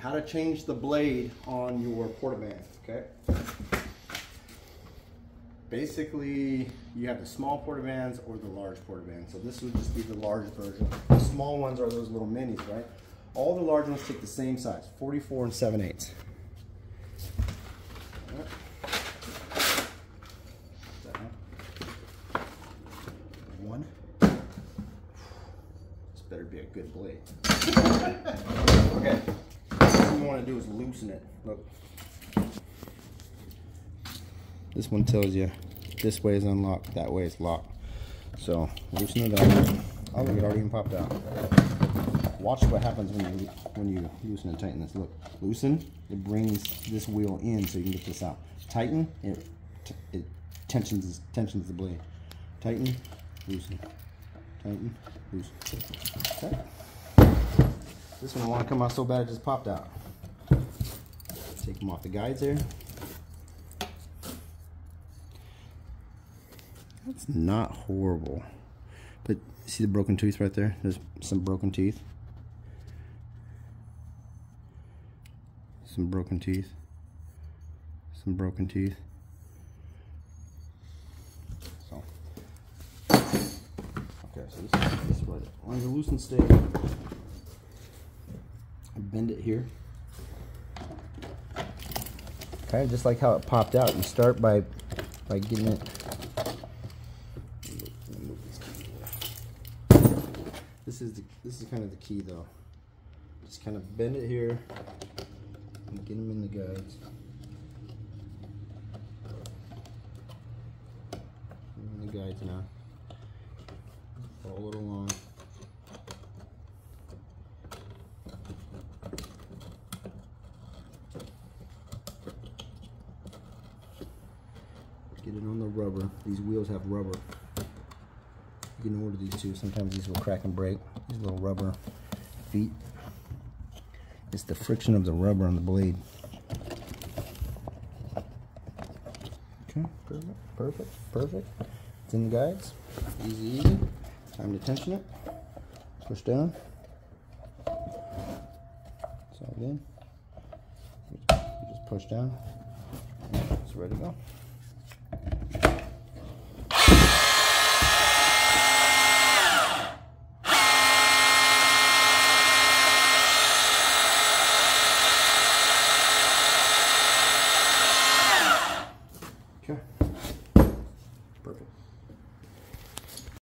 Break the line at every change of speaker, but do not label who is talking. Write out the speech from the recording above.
how to change the blade on your portaband, okay? Basically, you have the small portabands or the large portabands. So this would just be the large version. The small ones are those little minis, right? All the large ones take the same size, 44 and 7 eighths. One. This better be a good blade. okay. Want to do is loosen it. Look. This one tells you this way is unlocked, that way is locked. So loosen it up. Oh, look, it already even popped out. Watch what happens when you when you loosen and tighten this. Look, loosen, it brings this wheel in so you can get this out. Tighten, it it tensions tensions the blade. Tighten, loosen, tighten, loosen. Okay. This one want to come out so bad it just popped out. Take them off the guides there. That's not horrible. But see the broken tooth right there? There's some broken teeth. Some broken teeth. Some broken teeth. So. Okay, so this, is, this is what on the loosen stay. I bend it here. Kind of just like how it popped out. You start by by getting it This is the, this is kind of the key though. Just kind of bend it here and get them in the guides. In the guides now. Get it on the rubber. These wheels have rubber. You can order these too. Sometimes these will crack and break. These little rubber feet. It's the friction of the rubber on the blade. Okay, perfect, perfect, perfect. It's in the guides. Easy, easy. Time to tension it. Push down. It's all good. You just push down. It's ready to go. Okay. Perfect.